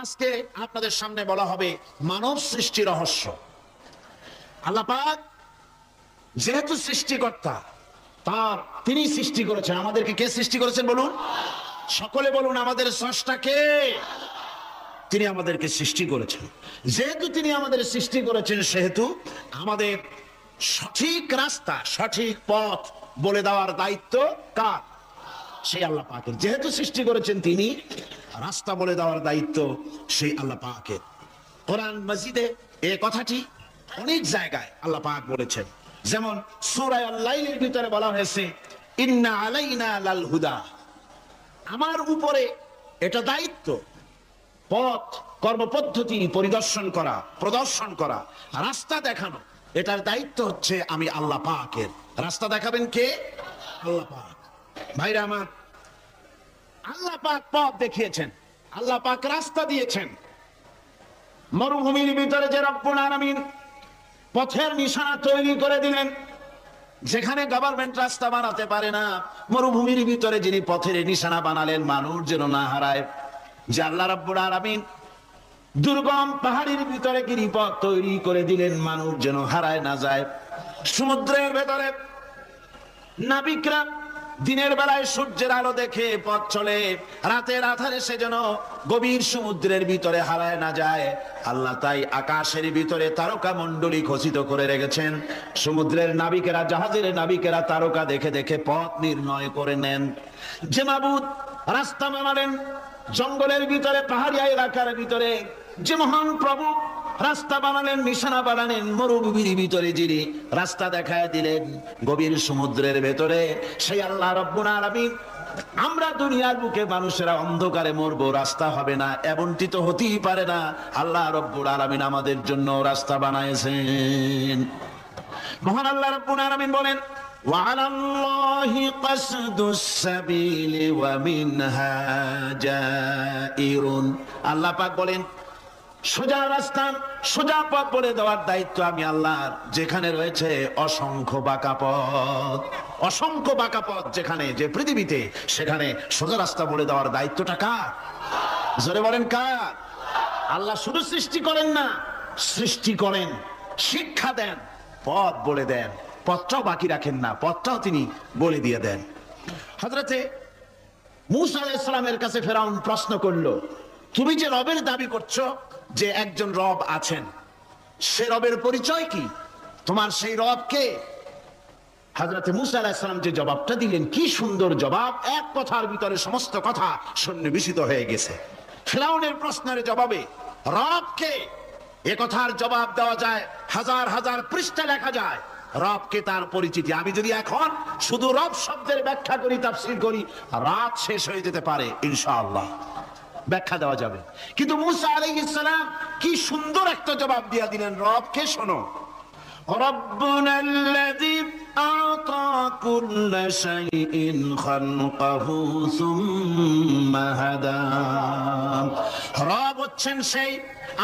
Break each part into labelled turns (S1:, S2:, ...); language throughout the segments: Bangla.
S1: আজকে আপনাদের সামনে বলা হবে মানব সৃষ্টি রহস্য। আল্লাহ পাক যেহেতু সৃষ্টিকর্তা, তার তিনি সৃষ্টি করেছেন। আমাদেরকে কে সৃষ্টি করেছেন বলুন? সকলে বলুন, আমাদের স্রষ্টাকে তিনি আমাদেরকে সৃষ্টি করেছেন। যেহেতু তিনি আমাদের সৃষ্টি করেছেন, সেহেতু আমাদের সঠিক রাস্তা, সঠিক পথ বলে দেওয়ার দায়িত্ব কার? সেই আল্লাহ পাকের। যেহেতু সৃষ্টি করেছেন তিনি রাস্তা বলে দেওয়ার দায়িত্ব সেই আল্লাহ পাকের। কোরআন মসজিদে এ কথাটি অনেক জায়গায় আল্লাহ পাক বলেছেন। যেমন সূরায় আল-লাইলের ভিতরে বলা হয়েছে, ইন্না আলাইনা লাল হুদা। আমার উপরে এটা দায়িত্ব। পথ, কর্মপদ্ধতি পরিদর্শন করা, প্রদর্শন করা, রাস্তা দেখানো, এটার দায়িত্ব হচ্ছে আমি আল্লাহ পাকের। রাস্তা দেখাবেন কে? আল্লাহ পাক। ভাইরা আমার আল্লাহ পাক পথ দেখিয়েছেন। আল্লাহ পাক রাস্তা দিয়েছেন। মরুভূমির ভিতরে যে রব্বুল আলামিন পথের নিশানা তৈরি করে দিলেন, যেখানে গভর্নমেন্ট রাস্তা বানাতে পারে না, মরুভূমির ভিতরে যিনি পথের নিশানা বানালেন, মানুষ যেন না হারায়। যে আল্লাহ রাব্বুল আলামিন দুর্গম পাহাড়ের ভিতরে গিরিপথ তৈরি করে দিলেন, মানুষ যেন হারায় না যায়। সমুদ্রের ভেতরে নাবিকরা দিনের বেলায় সূর্যের আলো দেখে পথ চলে, রাতের আধারে সে যেন গভীর সমুদ্রের ভিতরে হারায় না যায়। আল্লাহ তাই আকাশের ভিতরে তারকা মণ্ডলী খচিত করে রেখেছেন। সমুদ্রের নাবিকেরা, জাহাজের নাবিকেরা তারকা দেখে দেখে পথ নির্ণয় করে নেন। যে মাবুদ রাস্তা বানালেন, জঙ্গলের ভিতরে, পাহাড়িয়া এলাকার ভিতরে, যে মহান প্রভু রাস্তা বানালেন নিশানা বানালেন মরুভূমির ভিতরে যিনি রাস্তা দেখায় দিলেন গভীর সমুদ্রের ভেতরে সেই আল্লাহ রব্বুল আলামিন আমরা দুনিয়ার বুকে মানুষেরা অন্ধকারে মরবো রাস্তা হবে না এমনটি তো হতেই পারে না আল্লাহ রব্বুল আলামিন আমাদের জন্য রাস্তা বানাইছেন মহান আল্লাহ রব্বুল আলামিন বলেন وعلى الله قصد السبيل ومنها جائر আল্লাহ পাক বলেন সোজা রাস্তা, সোজা পথ বলে দেওয়ার দায়িত্ব আমি আল্লাহর। যেখানে রয়েছে অসংখ্য বাঁকা পথ, অসংখ্য বাঁকা পথ যেখানে, যে পৃথিবীতে, সেখানে সোজা রাস্তা বলে দেওয়ার দায়িত্বটা কার? জোরে বলেন কার? আল্লাহ শুধু সৃষ্টি করেন না, সৃষ্টি করেন, শিক্ষা দেন, পথ বলে দেন, পথটাও বাকি রাখেন না, পথটাও তিনি বলে দিয়ে দেন। হজরতে মুসা আলাইসালামের কাছে ফেরাউন প্রশ্ন করল, তুমি যে রবের দাবি করছ যে একজন রব আছেন, সে রবের পরিচয় কি? তোমার সেই রব কে? হাজরতে মুসা আলাহিসাল্লাম যে জবাবটা দিলেন, কি সুন্দর জবাব, এক কথার ভিতরে সমস্ত কথা সন্নিবেশিত হয়ে গেছে। ফেরাউনের প্রশ্নের জবাবে, রব কে? এ কথার জবাব দেওয়া যায়, হাজার হাজার পৃষ্ঠা লেখা যায় রবকে তার পরিচিতি। আমি যদি এখন শুধু রব শব্দের ব্যাখ্যা করি, তাফসীর করি, রাত শেষ হয়ে যেতে পারে, ইনশাআল্লাহ। ব্যাখ্যা দেওয়া যাবে। কিন্তু মুসা আলাই ইসলাম কি সুন্দর একটা জবাব দিয়া দিলেন রবকে শোনো? ربنا الذي أعطى كل شيء خلقه ثم هدى. رب হচ্ছেন সেই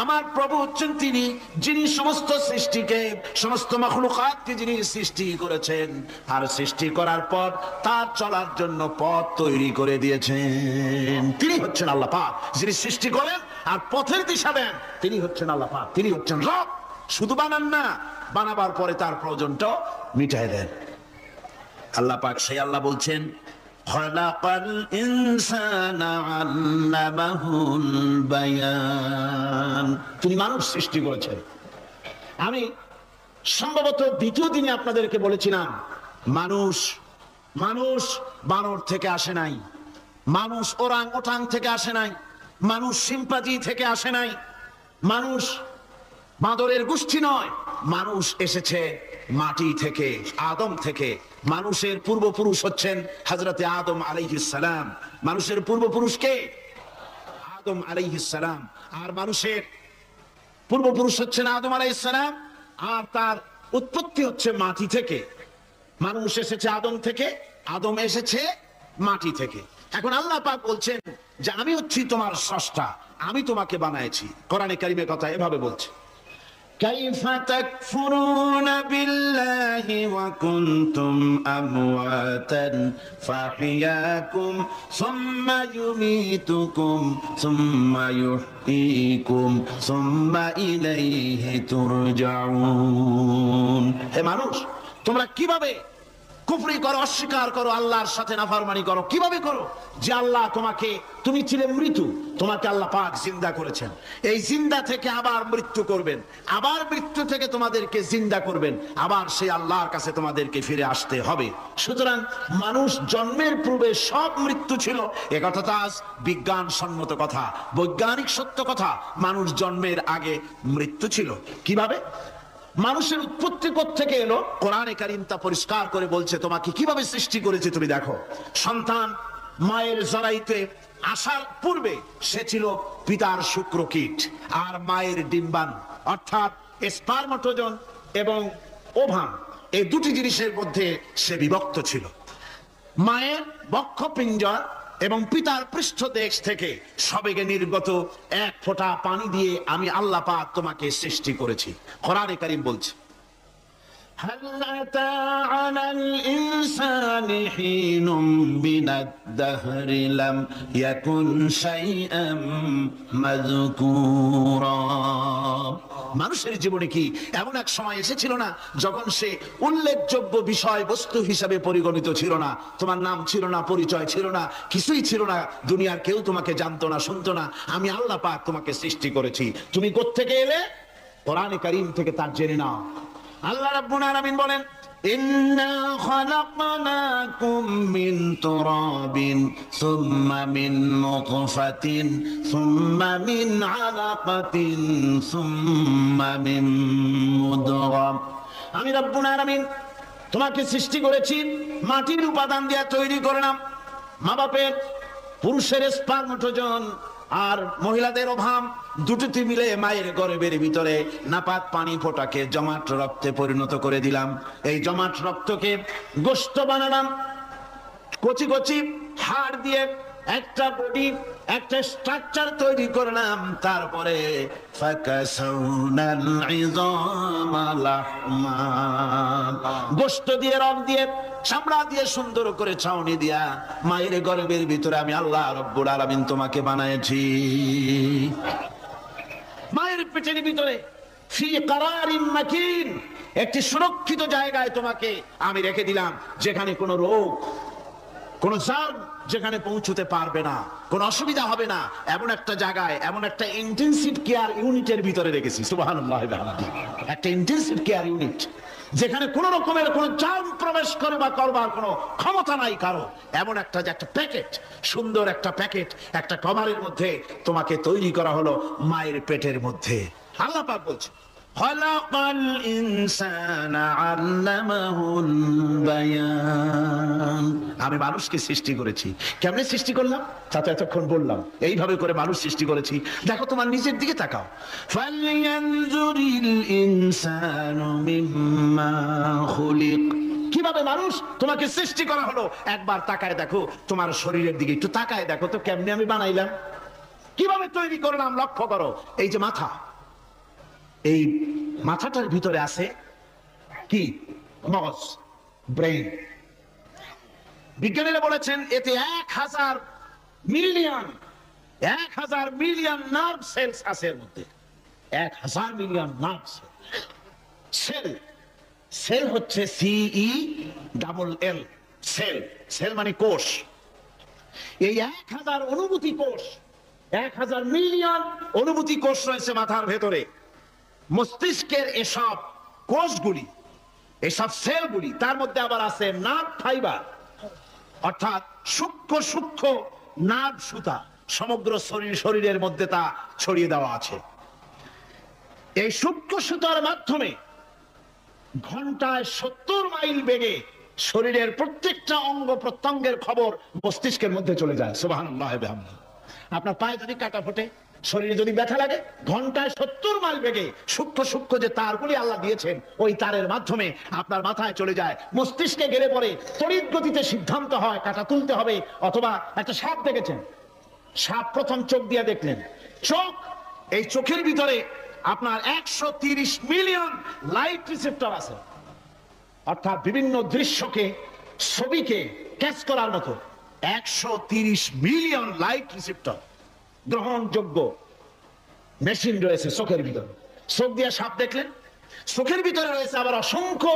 S1: আমার প্রভু হচ্ছেন তিনি, যিনি সমস্ত সৃষ্টিকে, সমস্ত মখলুকাতকে যিনি সৃষ্টি করেছেন আর সৃষ্টি করার পর তার চলার জন্য পথ তৈরি করে দিয়েছেন। তিনি হচ্ছেন আল্লাহ যিনি সৃষ্টি করেন আর পথের দিশা দেন, তিনি হচ্ছেন আল্লাহ তিনি হচ্ছেন রব। শুধু বানান না, বানাবার পরে তার প্রয়োজনটাও মিটাই দেন। আল্লাহ পাক সেই আল্লাহ বলছেন তিনি মানুষ সৃষ্টি করেছেন। আমি সম্ভবত দ্বিতীয় দিনে আপনাদেরকে বলেছিলাম, মানুষ মানুষ বানর থেকে আসে নাই। মানুষ ওরাং ওটাং থেকে আসে নাই। মানুষ সিম্পাজি থেকে আসে নাই। মানুষ বাঁদরের গোষ্ঠী নয়। মানুষ এসেছে মাটি থেকে, আদম থেকে। মানুষের পূর্বপুরুষ হচ্ছেন হজরতে আদম আলাইহিসালাম মানুষের পূর্বপুরুষকে আদম আলাইহিসালাম আর মানুষের পূর্বপুরুষ হচ্ছেন আদম আলাইহিসালাম আর তার উৎপত্তি হচ্ছে মাটি থেকে। মানুষ এসেছে আদম থেকে, আদম এসেছে মাটি থেকে। এখন আল্লাহ পাক বলছেন যে, আমি হচ্ছি তোমার স্রষ্টা, আমি তোমাকে বানাইছি কোরআনে কারিমের কথা এভাবে বলছে। كيف تكفرون بالله وكنتم أمواتا فأحياكم ثم يميتكم ثم يحييكم ثم إليه ترجعون হে মানুষ তোমরা কিভাবে কুফরি করো, অস্বীকার করো, আল্লাহর সাথে নাফরমানি করো। কীভাবে করো? যে আল্লাহ তোমাকে, তুমি ছিলে মৃত্যু তোমাকে আল্লাহ পাক জিন্দা করেছেন। এই জিন্দা থেকে আবার মৃত্যু করবেন। আবার মৃত্যু থেকে তোমাদেরকে জিন্দা করবেন। আবার সেই আল্লাহর কাছে তোমাদেরকে ফিরে আসতে হবে। সুতরাং মানুষ জন্মের পূর্বে সব মৃত্যু ছিল। এ কথা তো আজ বিজ্ঞান সম্মত কথা। বৈজ্ঞানিক সত্য কথা, মানুষ জন্মের আগে মৃত্যু ছিল। কীভাবে? মানুষের উৎপত্তি থেকে এলো? কোরআনে কারিম তা পরিষ্কার করে বলছে, তোমাকে কীভাবে সৃষ্টি করেছে তুমি দেখো। সন্তান মায়ের জরাইতে আসার পূর্বে সে ছিল পিতার শুক্র কীট আর মায়ের ডিম্বান অর্থাৎ স্পার্মটোজন এবং ওভাম এই দুটি জিনিসের মধ্যে সে বিভক্ত ছিল। মায়ের বক্ষপিঞ্জর এবং পিতার পৃষ্ঠ দেশ থেকে সবেগে নির্গত এক ফোঁটা পানি দিয়ে আমি আল্লাহ পাক তোমাকে সৃষ্টি করেছি। হরারে কারিম বলছে هل أتى على الإنسان حين من الدهر لم يكن شيئا مذكورا মানুষের জীবনে কি এমন এক সময় এসেছিল না যখন সে উল্লেখযোগ্য বিষয় বস্তু হিসাবে পরিগণিত ছিল না তোমার নাম ছিল না পরিচয় ছিল না কিছুই ছিল না দুনিয়ার কেউ তোমাকে জানতো না শুনতো না আমি আল্লাহ পাক তোমাকে সৃষ্টি করেছি তুমি কোত্থেকে এলে কোরআনে কারিম থেকে তার জেনে নাও আল্লাহ রাব্বুল আলামিন বলেন, ইন্না খলাকনাকুম মিন তুরাবিন, সুম্মা মিন নুতফাতিন, সুম্মা মিন আলাকাতিন, সুম্মা মিন মুদগা আমি রাব্বুল আলামিন তোমাকে সৃষ্টি করেছি, মাটির উপাদান দিয়ে তৈরি করলাম। মা বাপের পুরুষের স্পাগঠজন আর মহিলাদের অভাব দুটোতে মিলে মায়ের গর্ভের ভিতরে নাপাত পানি ফোটাকে জমাট রক্তে পরিণত করে দিলাম। এই জমাট রক্তকে গোস্ত বানালাম। কচি কচি হাড় দিয়ে একটা বডি, একটা স্ট্রাকচার তৈরি করলাম। তারপরে। গোস্ত দিয়ে, রং দিয়ে, চামড়া দিয়ে সুন্দর করে ছাউনি দিয়া মায়ের গর্ভের ভিতরে আমি আল্লাহ রব্বুল আলামিন তোমাকে বানাইছি পেটের ভিতরে একটি সুরক্ষিত জায়গায় তোমাকে আমি রেখে দিলাম, যেখানে কোনো রোগ, কোন জার্ম যেখানে পৌঁছতে পারবে না, কোনো অসুবিধা হবে না। এমন একটা জায়গায়, এমন একটা ইন্টেন্সিভ কেয়ার ইউনিটের ভিতরে রেখেছি। একটা ইন্টেন্সিভ কেয়ার ইউনিট যেখানে কোন রকমের কোন জাম প্রবেশ করে বা করবার কোনো ক্ষমতা নাই কারও। এমন একটা যে একটা প্যাকেট, সুন্দর একটা প্যাকেট, একটা কভারের মধ্যে তোমাকে তৈরি করা হলো মায়ের পেটের মধ্যে। আল্লাপাক বলছে خلق الإنسان علمه البيان আমি মানুষকে সৃষ্টি করেছি কেমনে সৃষ্টি করলাম তা তো এতক্ষণ বললাম এইভাবে করে মানুষ সৃষ্টি করেছি দেখো তোমার নিজের দিকে তাকাও فلينظر الإنسان مما خلق কিভাবে মানুষ তোমাকে সৃষ্টি করা হলো একবার তাকায় দেখো তোমার শরীরের দিকে একটু তাকায় দেখো তো কেমনে আমি বানাইলাম কিভাবে তৈরি করলাম লক্ষ্য করো এই যে মাথা এই মাথাটার ভিতরে আছে কি? মগজ ব্রেন বিজ্ঞানীরা বলেছেন এতে এক হাজার মিলিয়ন, এক হাজার মিলিয়ন নার্ভ সেলস আছে এর মধ্যে। এক হাজার মিলিয়ন নার্ভ সেল সেল হচ্ছে সিই ডাবল এল সেল সেল মানে কোষ। এই এক হাজার অনুভূতি কোষ, এক হাজার মিলিয়ন অনুভূতি কোষ রয়েছে মাথার ভেতরে। মস্তিষ্কের এসব কোষগুলি, এসব সেলগুলি, তার মধ্যে আবার আছে নার্ভ ফাইবার, অর্থাৎ সূক্ষ্ম সূক্ষ্ম নার্ভ সুতা, সমগ্র শরীর, শরীরের মধ্যে তা ছড়িয়ে দেওয়া আছে। এই সূক্ষ্ম সুতার মাধ্যমে ঘন্টায় সত্তর মাইল বেগে শরীরের প্রত্যেকটা অঙ্গ প্রত্যঙ্গের খবর মস্তিষ্কের মধ্যে চলে যায়। সুবাহ আপনার পায়ে যদি কাটা ফোটে শরীরে যদি ব্যথা লাগে, ঘন্টায় সত্তর মাইল বেগে সূক্ষ্ম সূক্ষ্ম যে তারগুলি আল্লাহ দিয়েছেন, ওই তারের মাধ্যমে আপনার মাথায় চলে যায়, মস্তিষ্কে গেলে পরে তড়িৎ গতিতে সিদ্ধান্ত হয়, কাটা তুলতে হবে, অথবা একটা সাপ দেখেছেন? সাপ প্রথম চোখ দিয়ে দেখলেন। চোখ, এই চোখের ভিতরে আপনার একশো তিরিশ মিলিয়ন লাইট রিসেপ্টর আছে। অর্থাৎ বিভিন্ন দৃশ্যকে, ছবিকে ক্যাচ করার মতো একশো মিলিয়ন লাইট রিসেপ্টর। গ্রহণযোগ্য মেশিন রয়েছে চোখের ভিতরে। চোখ দিয়ে সাপ দেখলেন, চোখের ভিতরে রয়েছে আবার অসংখ্য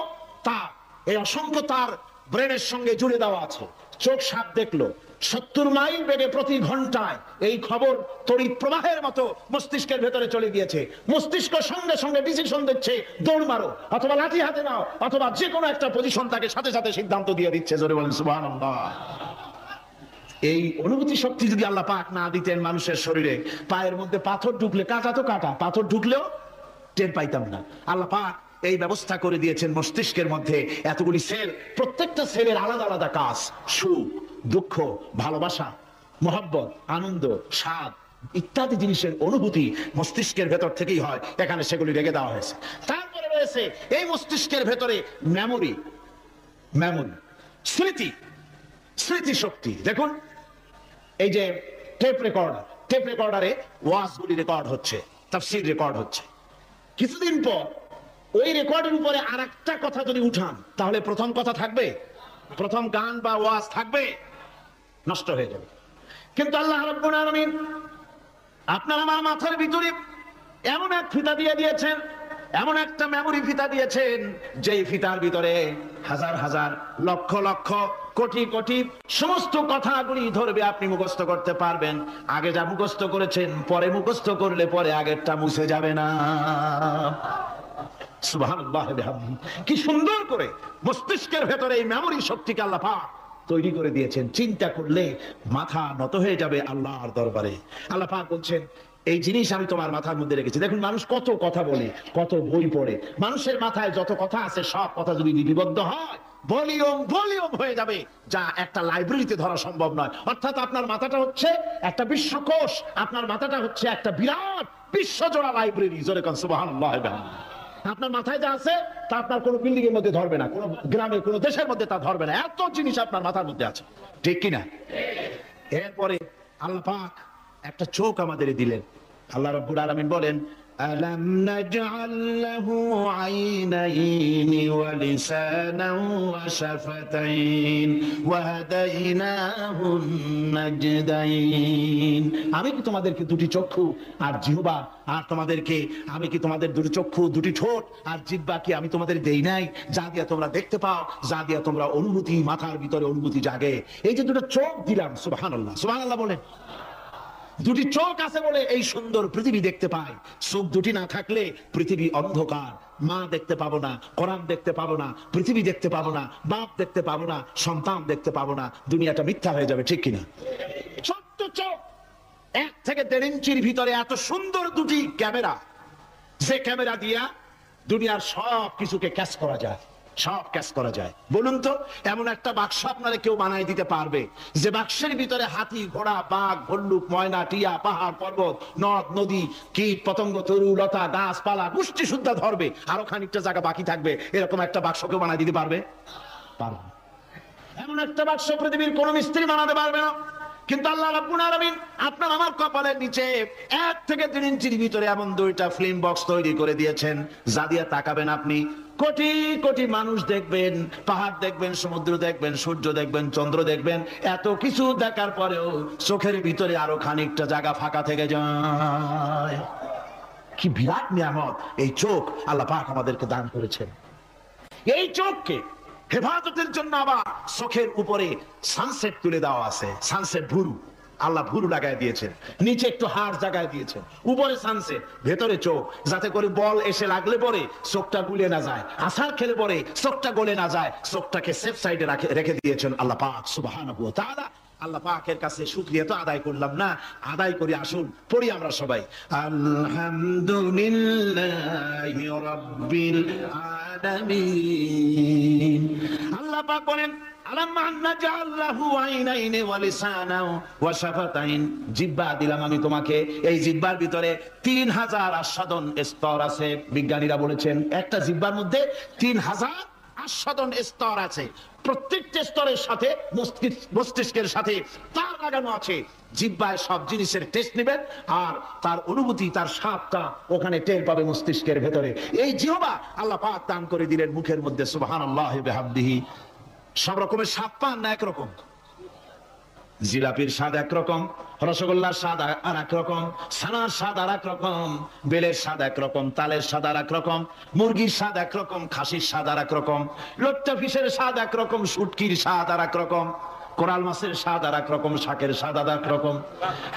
S1: তার। এই অসংখ্য তার ব্রেনের সঙ্গে জুড়ে দেওয়া আছে। চোখ সাপ দেখল, সত্তর মাইল বেগে প্রতি ঘন্টায় এই খবর তড়িৎ প্রবাহের মতো মস্তিষ্কের ভেতরে চলে গিয়েছে। মস্তিষ্ক সঙ্গে সঙ্গে ডিসিশন দিচ্ছে, দৌড় মারো, অথবা লাঠি হাতে নাও, অথবা যে কোনো একটা পজিশন তাকে সাথে সাথে সিদ্ধান্ত দিয়ে দিচ্ছে। জোরে বলেন, সুবহানাল্লাহ। এই অনুভূতি শক্তি যদি আল্লাহ পাক না দিতেন মানুষের শরীরে, পায়ের মধ্যে পাথর ঢুকলে কাটা তো কাটা, পাথর ঢুকলেও টের পাইতাম না। আল্লাহ পাক এই ব্যবস্থা করে দিয়েছেন মস্তিষ্কের মধ্যে এতগুলি সেল, প্রত্যেকটা সেলের আলাদা আলাদা কাজ, সুখ, দুঃখ, ভালোবাসা, মোহাব্বত, আনন্দ, স্বাদ ইত্যাদি জিনিসের অনুভূতি মস্তিষ্কের ভেতর থেকেই হয়, এখানে সেগুলি রেখে দেওয়া হয়েছে। তারপরে রয়েছে এই মস্তিষ্কের ভেতরে মেমোরি মেমোরি স্মৃতি। স্মৃতি শক্তি দেখুন, এই যে টেপ রেকর্ডার টেপ রেকর্ডারে ওয়াজগুলি রেকর্ড হচ্ছে, তাফসির রেকর্ড হচ্ছে। কিছুদিন পর ওই রেকর্ডের উপরে আর একটা কথা যদি উঠান, তাহলে প্রথম কথা থাকবে? প্রথম গান বা ওয়াজ থাকবে? নষ্ট হয়ে যাবে। কিন্তু আল্লাহ রাব্বুল আলামিন আপনার আমার মাথার ভিতরে এমন এক ফিতা দিয়ে দিয়েছেন, এমন একটা মেমোরি ফিতা দিয়েছেন, যেই ফিতার ভিতরে হাজার হাজার লক্ষ লক্ষ কোটি কোটি সমস্ত কথাগুলি ধরবে আপনি মুখস্থ করতে পারবেন। আগে যা মুখস্থ করেছেন, পরে মুখস্থ করলে পরে আগেরটা মুছে যাবে না। কি সুন্দর করে মস্তিষ্কের ভেতরে এই মেমোরি শক্তিকে আল্লাহ পাক তৈরি করে দিয়েছেন। চিন্তা করলে মাথা নত হয়ে যাবে আল্লাহর দরবারে। আল্লাহ পাক বলছেন, এই জিনিস আমি তোমার মাথার মধ্যে রেখেছি। দেখুন, মানুষ কত কথা বলে, কত বই পড়ে। মানুষের মাথায় যত কথা আছে, সব কথা যদি লিপিবদ্ধ হয় ভলিউম ভলিউম হয়ে যাবে, যা একটা লাইব্রেরিতে ধরা সম্ভব নয়। অর্থাৎ আপনার মাথাটা হচ্ছে একটা বিশ্বকোষ, আপনার মাথাটা হচ্ছে একটা বিরাট বিশ্বজোড়া লাইব্রেরি। জোরে কন, সুবহানাল্লাহ আপনার মাথায় যা আছে, তা আপনার কোনো বিল্ডিং এর মধ্যে ধরবে না, কোনো গ্রামে কোনো দেশের মধ্যে তা ধরবে না। এত জিনিস আপনার মাথার মধ্যে আছে। ঠিক কিনা? এরপরে আল্লাহ একটা চোখ আমাদের দিলেন। আল্লাহ রাব্বুল আলামিন বলেন ألم نجعل له عينين ولسانا وشفتين وهديناه النجدين আমি কি তোমাদেরকে দুটি চক্ষু আর জিহ্বা আর তোমাদেরকে আমি কি তোমাদের দুটি চক্ষু দুটি ঠোঁট আর জিহ্বা কি আমি তোমাদের দেই নাই যা দিয়া তোমরা দেখতে পাও যা দিয়া তোমরা অনুভূতি মাথার ভিতরে অনুভূতি জাগে এই যে দুটো চোখ দিলাম সুবহানাল্লাহ সুবহানাল্লাহ বলেন দুটি চোখ আছে বলে এই সুন্দর পৃথিবী দেখতে পাই চোখ দুটি না থাকলে পৃথিবী অন্ধকার। মা দেখতে পাবো না, কোরআন দেখতে পাবো না, পৃথিবী দেখতে পাবো না, বাপ দেখতে পাবো না, সন্তান দেখতে পাবো না, দুনিয়াটা মিথ্যা হয়ে যাবে, ঠিক কিনা? ছোট্ট চোখ, এক থেকে দেড় ইঞ্চির ভিতরে এত সুন্দর দুটি ক্যামেরা। যে ক্যামেরা দিয়া দুনিয়ার সব কিছুকে ক্যাচ করা যায়। সব ক্যাচ করা যায়। বলুন তো, এমন একটা বাক্স আপনারা কেউ বানাই দিতে পারবে? যে বাক্সের ভিতরে হাতি, ঘোড়া, বাঘ, ভল্লুক, ময়না, টিয়া, পাহাড়, পর্বত, নদ, নদী, কীট, পতঙ্গ, তরু, লতা, গাছপালা, গোষ্ঠী শুদ্ধা ধরবে, আরও খানিকটা জায়গা বাকি থাকবে, এরকম একটা বাক্স কেউ বানাই দিতে পারবে? পারবে এমন একটা বাক্স পৃথিবীর কোন মিস্ত্রি বানাতে পারবে না। কিন্তু আল্লাহ রাব্বুল আলামিন আপনার আমার কপালের নিচে এক থেকে তিন ইঞ্চির ভিতরে এমন দুইটা ফিল্ম বক্স তৈরি করে দিয়েছেন। যা দিয়ে তাকাবেন আপনি কোটি কোটি মানুষ দেখবেন, পাহাড় দেখবেন, সমুদ্র দেখবেন, সূর্য দেখবেন, চন্দ্র দেখবেন, এত কিছু দেখার পরেও চোখের ভিতরে আরও খানিকটা জায়গা ফাঁকা থেকে যায়। কি বিরাট নিয়ামত, এই চোখ আল্লাহ পাক আমাদেরকে দান করেছেন। এই চোখকে হেফাজতের জন্য আবার চোখের উপরে সানসেট তুলে দেওয়া আছে সানসেট ভুরু। আল্লাহ ভুরু লাগাই দিয়েছেন। নিচে একটু হাড় জায়গায় দিয়েছেন। উপরে সানসেট ভেতরে চোখ। যাতে করে বল এসে লাগলে পরে চোখটা গুলে না যায়। আসার খেলে পরে চোখটা গলে না যায়। চোখটাকে সেফ সাইডে রাখে রেখে দিয়েছেন আল্লাহ পাক সুবহানাহু ওয়া আল্লাহ পাকের কাছে শুকরিয়া তো আদায় করলাম না। আদায় করি, আসুন, পড়ি আমরা সবাই। আলহামদুলিল্লাহি রাব্বিল আলামিন। আল্লাহ পাক বলেন আস্বাদন একটা জিহ্বার মধ্যে তিন হাজার পাঁচশত স্তর আছে। প্রত্যেকটা স্তরের সাথে মস্তিষ্কের সাথে তার লাগানো আছে। জিব্বায় সব জিনিসের টেস্ট নেবেন আর তার অনুভূতি, তার সাপটা ওখানে টের পাবে মস্তিষ্কের ভেতরে। এই জিহবা আল্লাহ পাক দান করে দিলেন মুখের মধ্যে, সুবহানাল্লাহ বিহামদিহি। সব রকমের স্বাদ পান না একরকম। জিলাপির স্বাদ একরকম, রসগোল্লার স্বাদ আর- আর এক রকম সানার স্বাদ আর এক রকম বেলের স্বাদ একরকম, তালের স্বাদ আর এক রকম মুরগির স্বাদ একরকম, খাসির স্বাদ আর এক রকম লোট্টা ফিসের স্বাদ একরকম সুটকির স্বাদ আর এক রকম কোরাল মাছের স্বাদ আর এক রকম, শাকের স্বাদ আর এক রকম।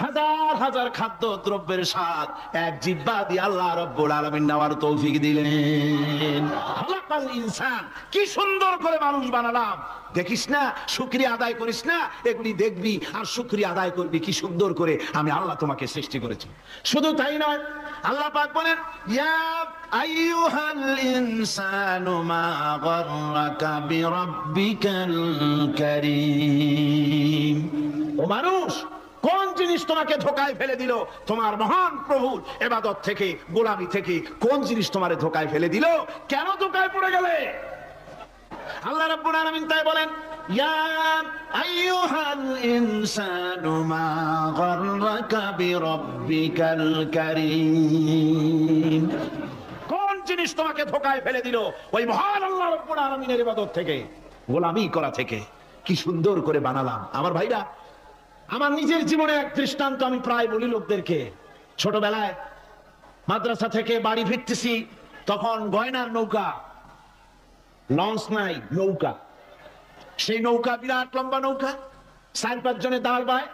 S1: হাজার হাজার খাদ্য দ্রব্যের স্বাদ, এক জিব্বা দিয়ে আল্লাহ রব্বুল আলামিন নেওয়ার তৌফিক দিলেন। খালাকাল ইনসান, কি সুন্দর করে মানুষ বানালাম। দেখিস না, শুক্রিয়া আদায় করিস না, এগুলি দেখবি আর শুক্রিয়া আদায় করবি, কি সুন্দর করে আমি আল্লাহ তোমাকে সৃষ্টি করেছি। শুধু তাই নয় আল্লাহ পাক বলেন, ইয়া আইয়ুহাল ইনসানু মা গাররাকা বিরাব্বিকাল কারীম। ও মানুষ, কোন জিনিস তোমাকে ধোকায় ফেলে দিল? তোমার মহান প্রভু এবাদত থেকে, গোলামি থেকে কোন জিনিস তোমারে ধোকায় ফেলে দিল? কেন ধোকায় পড়ে গেলে? আল্লাহ রাব্বুল আলামিন তাই বলেন, ইয়া আইয়ুহাল ইনসানু মা গাররাকা বিরাব্বিকাল কারীম। কোন জিনিস তোমাকে ধোকায় ফেলে দিল? ওই মহান আল্লাহ রাব্বুল আলামিনের ইবাদত থেকে, গোলামি করা থেকে। কি সুন্দর করে বানালাম। আমার ভাইরা, আমার নিজের জীবনে এক দৃষ্টান্ত আমি প্রায় বলি লোকদেরকে। ছোটবেলায় মাদ্রাসা থেকে বাড়ি ফিরতেছি, তখন গয়নার নৌকা লঞ্চ নাই, নৌকা। সেই নৌকা বিরাট লম্বা নৌকা, চার পাঁচ জনে দাঁড় পায়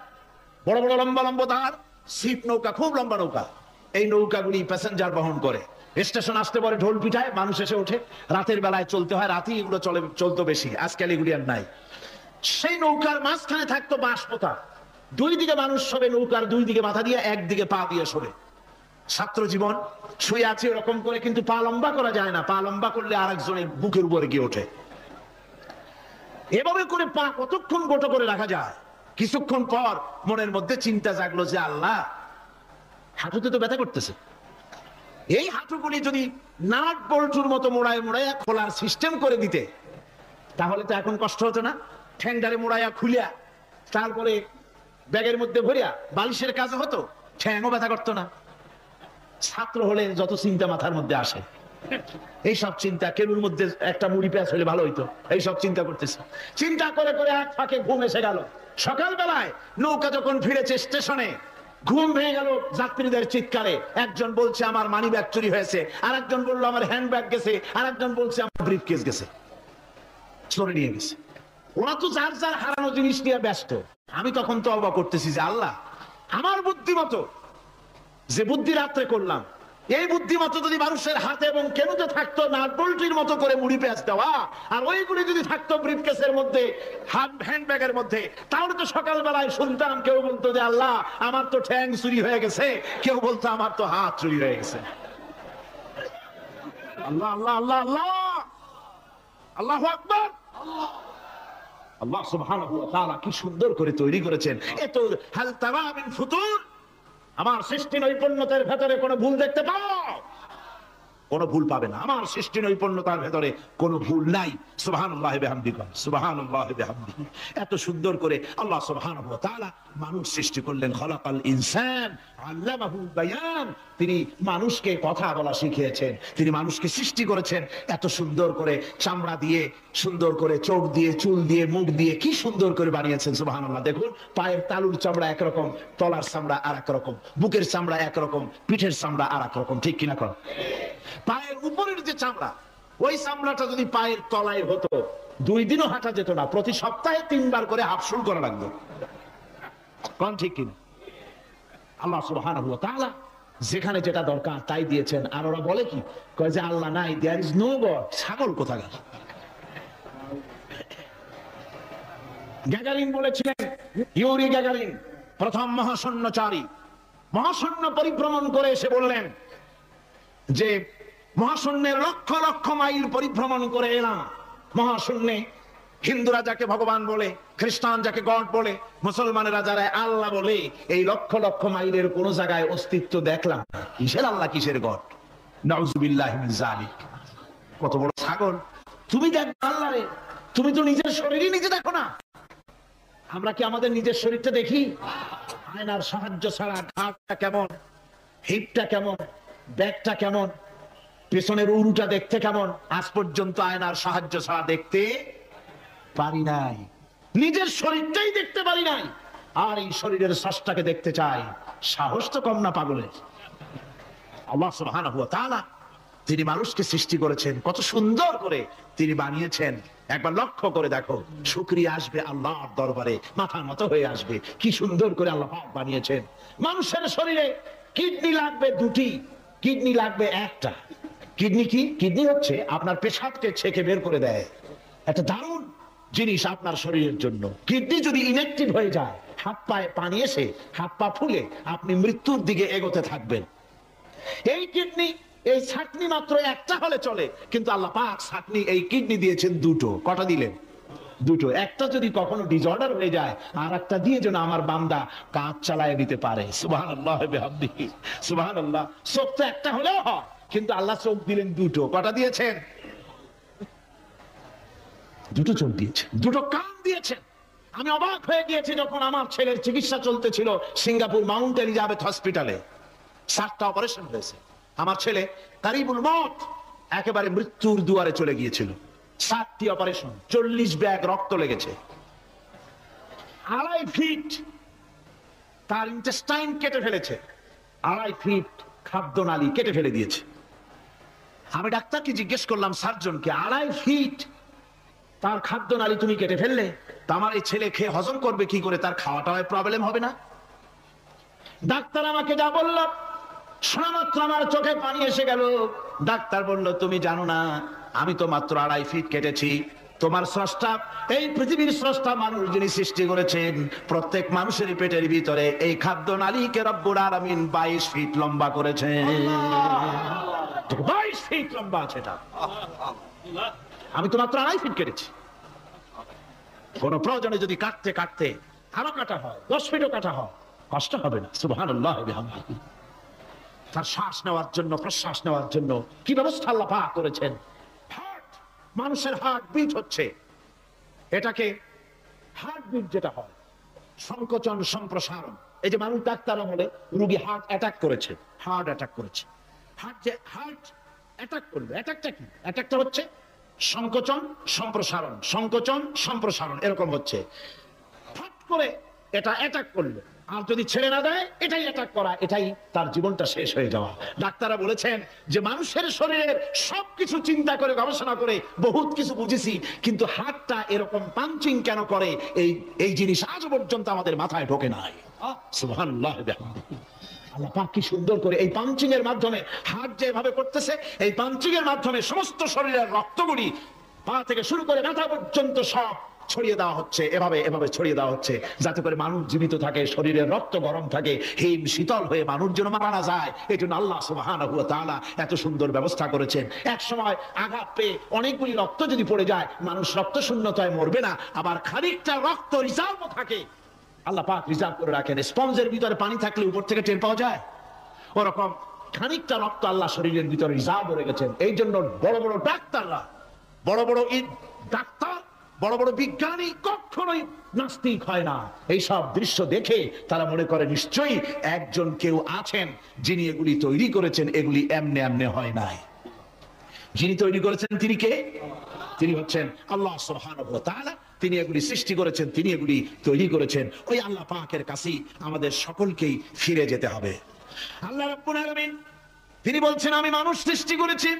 S1: বড় বড় লম্বা লম্বা দাঁড় সিপ নৌকা, খুব লম্বা নৌকা। এই নৌকাগুলি প্যাসেঞ্জার বহন করে। স্টেশন আসতে পরে ঢোল পিঠায়, মানুষ এসে ওঠে। রাতের বেলায় চলতে হয়, রাতেই এগুলো চলে, চলতো বেশি। আজকাল এগুলি আর নাই। সেই নৌকার মাঝখানে থাকতো বাঁশ পোতা দুই দিকে মানুষ শোবে নৌকার দুই দিকে মাথা দিয়ে, একদিকে পা দিয়ে শোবে। ছাত্র জীবন, শুয়ে আছে এরকম করে কিন্তু পা লম্বা করা যায় না। পা লম্বা করলে আর একজনের বুকের উপরে গিয়ে ওঠে। এভাবে করে পা কতক্ষণ গোটো করে রাখা যায়? কিছুক্ষণ পর মনের মধ্যে চিন্তা জাগলো যে, আল্লাহ, হাঁটুতে তো ব্যথা করতেছে। এই হাঁটুগুলি যদি নাট বল্টুর মতো মোড়ায় মোড়াইয়া খোলার সিস্টেম করে দিতে, তাহলে তো এখন কষ্ট হতো না। ঠ্যাংডারে মোড়াইয়া খুলিয়া, তারপরে ব্যাগের মধ্যে ভরিয়া বালিশের কাজ হতো, ঠ্যাংও ব্যথা করতো না। ছাত্র হলে যত চিন্তা মাথার মধ্যে আসে। এই সব চিন্তা কেনুর মধ্যে একটা মুড়ি পেঁয়াজ হলে ভালো হইতো। এই সব চিন্তা করতেছে। চিন্তা করে করে এক ফাঁকে ঘুম এসে গেল। সকালবেলায় নৌকা যখন ফিরেছে স্টেশনে, ঘুম ভেঙে গেল যাত্রীদের চিৎকারে। একজন বলছে, আমার মানি ব্যাগ চুরি হয়েছে। আর একজন বলল, আমার হ্যান্ড ব্যাগ গেছে। আর একজন বলছে, আমার ব্রিফ কেস গেছে। চলে নিয়ে গেছে। ওরা তো যার যার হারানো জিনিস নিয়ে ব্যস্ত। আমি তখন তো অবাক করতেছি যে, আল্লাহ, আমার বুদ্ধিমতো যে বুদ্ধি রাত্রে করলাম। এই বুদ্ধিমতো যদি মানুষের হাতে এবং কেনুতে থাকতো নাটবল্টির মতো করে মুড়ি পেঁয়াজ দেওয়া, আর ওইগুলি যদি থাকতো ব্রিফকেসের মধ্যে হ্যান্ড ব্যাগের মধ্যে, তাহলে তো সকালবেলায় শুনতাম, কেউ বলতো যে, আল্লাহ, আমার তো ঠ্যাং চুরি হয়ে গেছে। কেউ বলতো, আমার তো হাত চুরি হয়ে গেছে। আল্লাহ আল্লাহ আল্লাহ আল্লাহ! আল্লাহ আকবর! আল্লাহ সুবহানাহু ওয়া তাআলা কি সুন্দর করে তৈরি করেছেন। এত হাল তামামিন ফুতুর। আমার সৃষ্টি নৈপুণ্যতার ভেতরে কোনো ভুল দেখতে পাও? কোনো ভুল পাবে না। আমার সৃষ্টি নৈপুণ্যতার ভেতরে কোনো ভুল নাই। সুবহানাল্লাহ বিহামদিহি সুবহানাল্লাহ বিহামদিহি এত সুন্দর করে আল্লাহ সুবহানাহু ওয়া মানুষ সৃষ্টি করলেন। খলাকাল ইনসান আল্লামাহুল বায়ান। তিনি মানুষকে কথা বলা শিখিয়েছেন। তিনি মানুষকে সৃষ্টি করেছেন। এত সুন্দর করে চামড়া দিয়ে, সুন্দর করে চোখ দিয়ে, চুল দিয়ে, মুখ দিয়ে কি সুন্দর করে বানিয়েছেন, সুবহানাল্লাহ। দেখুন, পায়ের তালুর চামড়া একরকম, তলার চামড়া আর রকম, বুকের চামড়া একরকম, পিঠের চামড়া আর রকম। ঠিক কিনা কর পায়ের উপরের যে চামড়া, ওই চামড়াটা যদি পায়ের তলায় হতো, দুই দিনও হাঁটা যেত না, প্রতি সপ্তাহে তিনবার করে হাফসুল করা লাগতো। কোন ঠিক কিনা? আল্লাহ সুবহানাহু ওয়া তাআলা যেখানে যেটা দরকার তাই দিয়েছেন। আর ওরা বলে কি? কয় যে আল্লাহ নাই দেয়ার ইজ নো গড ছাগল কোথাকার? গ্যাগারিন বলেছিলেন, ইউরি গ্যাগারিন, প্রথম মহাশূন্যচারী মহাশূন্য পরিভ্রমণ করে এসে বললেন যে মহাশূন্যের লক্ষ লক্ষ মাইল পরিভ্রমণ করে এলাম। মহাশূন্যে হিন্দুরা যাকে ভগবান বলে, খ্রিস্টান যাকে গড বলে মুসলমানেরা যারা আল্লাহ বলে, এই লক্ষ লক্ষ মাইলের কোন জায়গায় অস্তিত্ব দেখলাম কিসের আল্লাহ কিসের গড? কত বড় ছাগল। তুমি দেখো আল্লাহরে তুমি তো নিজের শরীরই নিজে দেখো না। আমরা কি আমাদের নিজের শরীরটা দেখি? আয়নার সাহায্য ছাড়া ঘাটটা কেমন? হিপটা কেমন? ব্যাগটা কেমন? পেছনের উরুটা দেখতে কেমন? আজ পর্যন্ত আয়নার সাহায্য ছাড়া দেখতে পারি নাই। নিজের শরীরটাই দেখতে পারি নাই। আর এই শরীরের শ্বাসটাকে দেখতে চাই। সাহস তো কম না পাগলের। আল্লাহ সুবহানাহু ওয়া তাআলা তিনি মানুষকে সৃষ্টি করেছেন। কত সুন্দর করে তিনি বানিয়েছেন। একবার লক্ষ্য করে দেখো, শুকরিয়া আসবে আল্লাহর দরবারে, মাথার মতো হয়ে আসবে। কি সুন্দর করে আল্লাহ বানিয়েছেন। মানুষের শরীরে কিডনি লাগবে দুটি, কিডনি লাগবে একটা। কিডনি কি? কিডনি হচ্ছে আপনার পেশাবকে ছেকে বের করে দেয়। একটা দারুণ জিনিস আপনার শরীরের জন্য। কিডনি যদি ইনঅ্যাক্টিভ হয়ে যায়, হাত পায়ে পানি এসে, হাত পা ফুলে, আপনি মৃত্যুর দিকে এগোতে থাকবেন। এই কিডনি, এই ছাটনি মাত্র একটা হলে চলে, কিন্তু আল্লাহ পাক ছাটনি এই কিডনি দিয়েছেন দুটো। কটা দিলেন? দুটো। একটা যদি কখনো ডিসঅর্ডার হয়ে যায় আর একটা দিয়ে যেন আমার বান্দা কাজ চালায় দিতে পারে। সুবাহ আল্লাহ সুবাহ আল্লাহ একটা হলেও হয়। কিন্তু আল্লাহ চোখ দিলেন দুটো। কটা দিয়েছেন? দুটো চোখ দিয়েছে দুটো কান দিয়েছেন। আমি অবাক হয়ে গিয়েছি যখন আমার ছেলের চিকিৎসা চলতেছিল সিঙ্গাপুর মাউন্ট এলিজাবেথ হসপিটালে। সাতটা অপারেশন হয়েছে। আমার ছেলে কারিবুল মত একেবারে মৃত্যুর দুয়ারে চলে গিয়েছিল। সাতটি অপারেশন চল্লিশ ব্যাগ রক্ত লেগেছে। আড়াই ফিট তার ইন্টেস্টাইন কেটে ফেলেছে। আড়াই ফিট খাদ্য নালী কেটে ফেলে দিয়েছে। আমি ডাক্তারকে জিজ্ঞেস করলাম, সার্জনকে আড়াই ফিট তার খাদ্য নালী তুমি কেটে ফেললে? তা আমার এই ছেলে খেয়ে হজম করবে, কি করে? তার খাওয়াটা প্রবলেম হবে না? ডাক্তার আমাকে যা বলল শোনা মাত্র আমার চোখে পানি এসে গেল। ডাক্তার বলল, তুমি জানো না, আমি তো মাত্র আড়াই ফিট কেটেছি। তোমার স্রষ্টা, এই পৃথিবীর স্রষ্টা মানুষ যিনি সৃষ্টি করেছেন, প্রত্যেক মানুষের পেটের ভিতরে এই খাদ্য নালীকে রব্বুর আলামিন বাইশ ফিট লম্বা করেছেন। বাইশ আছে এটা আমি তো মাত্র আড়াই ফিট কেটেছি। কোন প্রয়োজনে যদি কাটতে কাটতে আরও কাটা হয়, দশ ফিটও কাটা হয়, কষ্ট হবে না। সুবহান তার শ্বাস নেওয়ার জন্য, প্রশ্বাস নেওয়ার জন্য কি ব্যবস্থা আল্লাহ পাক করেছেন? মানুষের হার্ট বিট হচ্ছে। এটাকে হার্ট বিট যেটা হয়, সংকোচন, সম্প্রসারণ। এই যে মানুষ ডাক্তার আমলে রুগী হার্ট অ্যাটাক করেছে, হার্ট অ্যাটাক করেছে। হার্ট যে হার্ট অ্যাটাক অ্যাটাকটা কি? অ্যাটাকটা হচ্ছে সংকোচন সম্প্রসারণ। সংকোচন সম্প্রসারণ এরকম হচ্ছে। ফট করে এটা অ্যাটাক করল। আর যদি ছেড়ে না দেয় এটাই অ্যাটাক করা। এটাই তার জীবনটা শেষ হয়ে যাওয়া। ডাক্তাররা বলেছেন যে মানুষের শরীরের সবকিছু চিন্তা করে গবেষণা করে বহুত কিছু বুঝেছি কিন্তু হাতটা এরকম পাঞ্চিং কেন করে? এই এই জিনিস আজ পর্যন্ত আমাদের মাথায় ঢোকে নাই। বিহামদিহি। আল্লাহ পাক কি সুন্দর করে এই পাঞ্চিং এর মাধ্যমে হাত যেভাবে করতেছে, এই পাঞ্চিং এর মাধ্যমে সমস্ত শরীরের রক্তগুলি পা থেকে শুরু করে মাথা পর্যন্ত সব ছড়িয়ে দেওয়া হচ্ছে, এভাবে এভাবে ছড়িয়ে দেওয়া হচ্ছে, যাতে করে মানুষ জীবিত থাকে, শরীরের রক্ত গরম থাকে, হিম শীতল হয়ে মানুষ যেন মারা না যায়। এই জন্য আল্লাহ সুবহানাহু ওয়া এত সুন্দর ব্যবস্থা করেছেন। এক সময় আঘাত পেয়ে অনেকগুলি রক্ত যদি পড়ে যায়, মানুষ রক্ত শূন্যতায় মরবে না, আবার খানিকটা রক্ত রিজার্ভ থাকে। আল্লাহ পাক রিজার্ভ করে রাখেন। স্পঞ্জের ভিতরে পানি থাকলে উপর থেকে টের পাওয়া যায়? ওরকম খানিকটা রক্ত আল্লাহ শরীরের ভিতরে রিজার্ভ রেখেছেন। এই জন্য বড় বড় ডাক্তাররা, বড় বড় ডাক্তার, বড় বড় বিজ্ঞানী কখনোই নাস্তিক হয় না। এই সব দৃশ্য দেখে তারা মনে করে, নিশ্চয়ই একজন কেউ আছেন যিনি এগুলি তৈরি করেছেন, এগুলি এমনে এমনে হয় নাই। যিনি তৈরি করেছেন তিনি কে? তিনি হচ্ছেন আল্লাহ তাআলা। তিনি এগুলি সৃষ্টি করেছেন, তিনি এগুলি তৈরি করেছেন। ওই আল্লাহ পাকের কাছেই আমাদের সকলকেই ফিরে যেতে হবে। আল্লাহ রাব্বুল আলামিন, তিনি বলছেন, আমি মানুষ সৃষ্টি করেছি।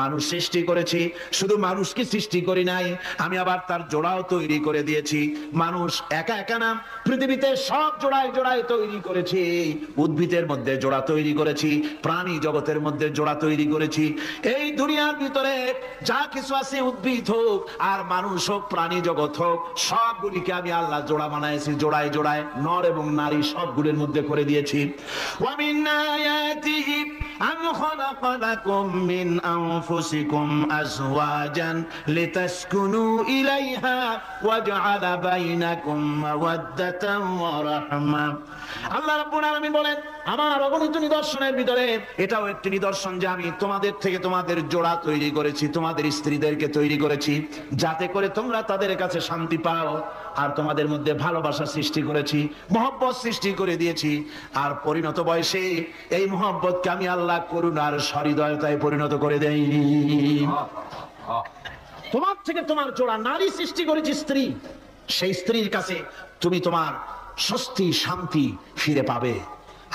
S1: মানুষ সৃষ্টি করেছি, শুধু মানুষকে সৃষ্টি করি নাই, আমি আবার তার জোড়াও তৈরি করে দিয়েছি। মানুষ একা একা না, পৃথিবীতে সব জোড়ায় জোড়ায় তৈরি করেছি। উদ্ভিদের মধ্যে জোড়া তৈরি করেছি, প্রাণী জগতের মধ্যে জোড়া তৈরি করেছি। এই দুনিয়ার ভিতরে যা কিছু আছে উদ্ভিদ হোক, আর মানুষ হোক, প্রাণী জগৎ হোক, সবগুলিকে আমি আল্লাহ জোড়া বানাইছি, জোড়ায় জোড়ায় নর এবং নারী সবগুলির মধ্যে করে দিয়েছি। ومن آياته أم خلق لكم من أنفسكم أزواجا لتسكنوا إليها وجعل بينكم مودة ورحمة আল্লাহ রাব্বুল আলামিন বলেন আমার অগণিত নিদর্শনের ভিতরে এটাও একটি নিদর্শন যে আমি তোমাদের থেকে তোমাদের জোড়া তৈরি করেছি তোমাদের স্ত্রীদেরকে তৈরি করেছি যাতে করে তোমরা তাদের কাছে শান্তি পাও আর তোমাদের মধ্যে ভালোবাসা সৃষ্টি করেছি মহব্বত সৃষ্টি করে দিয়েছি আর পরিণত বয়সে এই মহব্বতকে আমি আল্লাহ করুণার সহৃদয়তায় পরিণত করে দেই তোমার থেকে তোমার জোড়া নারী সৃষ্টি করেছি স্ত্রী। সেই স্ত্রীর কাছে তুমি তোমার স্বস্তি, শান্তি ফিরে পাবে।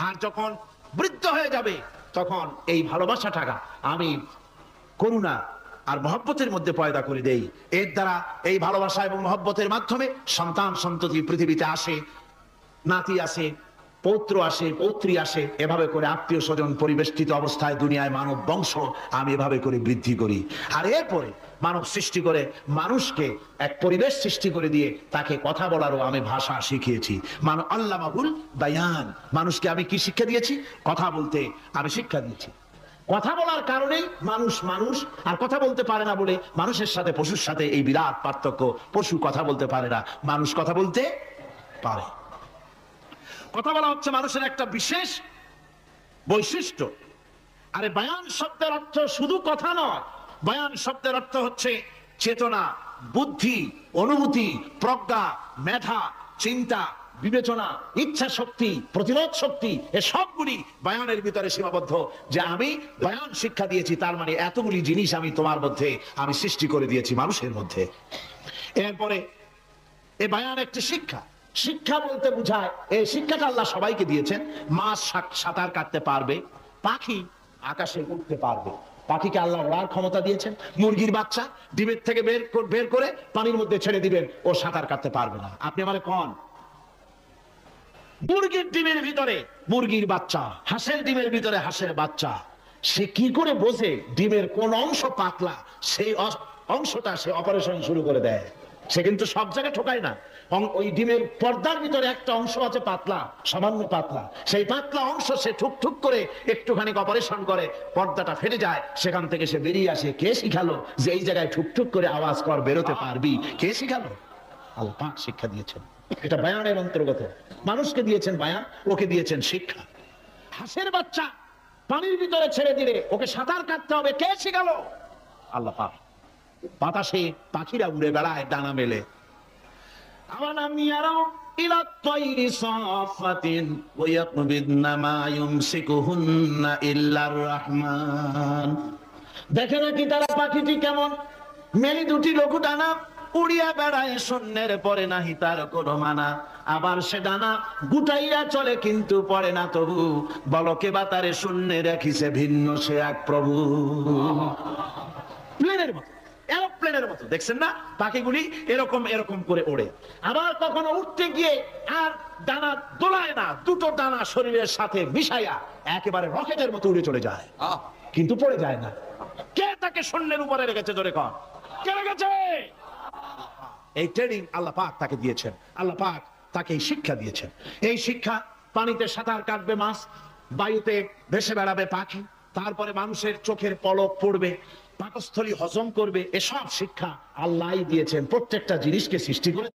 S1: আর যখন বৃদ্ধ হয়ে যাবে, তখন এই ভালোবাসাটাকা আমি করুণা আর মহব্বতের মধ্যে পয়দা করে দেই। এর দ্বারা এই ভালোবাসা এবং মহব্বতের মাধ্যমে সন্তান সন্ততি পৃথিবীতে আসে, নাতি আসে পৌত্র আসে, পৌত্রী আসে, এভাবে করে আত্মীয় স্বজন পরিবেষ্টিত অবস্থায় দুনিয়ায় মানব বংশ আমি এভাবে করে বৃদ্ধি করি। আর এরপরে মানব সৃষ্টি করে মানুষকে এক পরিবেশ সৃষ্টি করে দিয়ে তাকে কথা বলারও আমি ভাষা শিখিয়েছি। মান আল্লাহ মাহুল বায়ান। মানুষকে আমি কি শিক্ষা দিয়েছি? কথা বলতে আমি শিক্ষা দিয়েছি। কথা বলার কারণেই মানুষ মানুষ, আর কথা বলতে পারে না বলে মানুষের সাথে, পশুর সাথে এই বিরাট পার্থক্য। পশু কথা বলতে পারে না, মানুষ কথা বলতে পারে। কথা বলা হচ্ছে মানুষের একটা বিশেষ বৈশিষ্ট্য। আরে বায়ান শব্দের অর্থ শুধু কথা নয়, বায়ান শব্দের অর্থ হচ্ছে চেতনা, বুদ্ধি, অনুভূতি, প্রজ্ঞা, মেধা, চিন্তা, বিবেচনা, ইচ্ছা শক্তি, প্রতিরোধ শক্তি এ সবগুলি বায়ানের ভিতরে সীমাবদ্ধ। যে আমি বায়ান শিক্ষা দিয়েছি, তার মানে এতগুলি জিনিস আমি তোমার মধ্যে আমি সৃষ্টি করে দিয়েছি মানুষের মধ্যে। এরপরে, এ বায়ান একটি শিক্ষা। শিক্ষা বলতে বোঝায়। এই শিক্ষাটা আল্লাহ সবাইকে দিয়েছেন। মাছ সাঁতার কাটতে পারবে, পাখি আকাশে উঠতে পারবে। পাখিকে আল্লাহ ওড়ার ক্ষমতা দিয়েছেন। মুরগির বাচ্চা ডিমের থেকে বের বের করে পানির মধ্যে ছেড়ে দিবেন, ও সাঁতার কাটতে পারবে না। আপনি আমার কন? মুরগির ডিমের ভিতরে মুরগির বাচ্চা, হাঁসের ডিমের ভিতরে হাঁসের বাচ্চা। সে কি করে বোঝে ডিমের কোন অংশ পাতলা, সেই অংশটা সে অপারেশন শুরু করে দেয়। সে কিন্তু সব জায়গায় ঠোকায় না। ওই ডিমের পর্দার ভিতরে একটা অংশ আছে পাতলা, সামান্য পাতলা। সেই পাতলা অংশ সে ঠুক ঠুক করে একটুখানি অপারেশন করে, পর্দাটা ফেটে যায়, সেখান থেকে সে বেরিয়ে আসে। কে শিখালো যে এই জায়গায় ঠুক ঠুক করে আওয়াজ কর, বেরোতে পারবি? কে শিখালো? আল্লাহ শিক্ষা দিয়েছেন। এটা বায়ানের অন্তর্গত। মানুষকে দিয়েছেন বায়ান, ওকে দিয়েছেন শিক্ষা। হাঁসের বাচ্চা পানির ভিতরে ছেড়ে দিলে ওকে সাঁতার কাটতে হবে। কে শিখালো? আল্লাহ পাক। বাতাসে পাখিরা উড়ে বেড়ায় ডানা মেলে। দেখে নাকি তারা পাখিটি কেমন? মেলি দুটি লঘু ডানা উড়িয়া বেড়ায় শূন্যের পরে নাহি তার কোনো মানা। আবার সে ডানা গুটাইয়া চলে কিন্তু পড়ে না তবু। বা তারে শূন্যে রাখিছে ভিন্ন সে এক প্রভু। প্লেনের মতো। এরোপ্লেনের মতো দেখছেন না? পাখিগুলি এরকম এরকম করে ওড়ে। আবার কখনো উঠতে গিয়ে আর ডানা দোলায় না দুটো ডানা শরীরের সাথে মিশাইয়া একেবারে রকেটের মতো উড়ে চলে যায়। কিন্তু পড়ে যায় না। কে তাকে শূন্যের উপরে রেখেছে ধরে কর কে রেখেছে? এই ট্রেনিং আল্লাহ পাক তাকে দিয়েছেন। আল্লাহ পাক তাকে এই শিক্ষা দিয়েছেন। এই শিক্ষা পানিতে সাঁতার কাটবে মাছ বায়ুতে ভেসে বেড়াবে পাখি তারপরে মানুষের চোখের পলক পড়বে। পাকস্থলী হজম করবে এসব শিক্ষা আল্লাহ দিয়েছেন। প্রত্যেকটা জিনিসকে সৃষ্টি করে